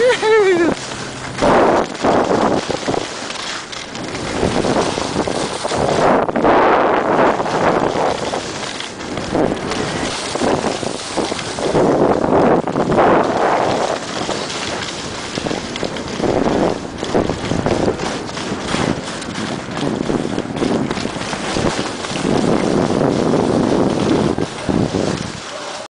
Yeah.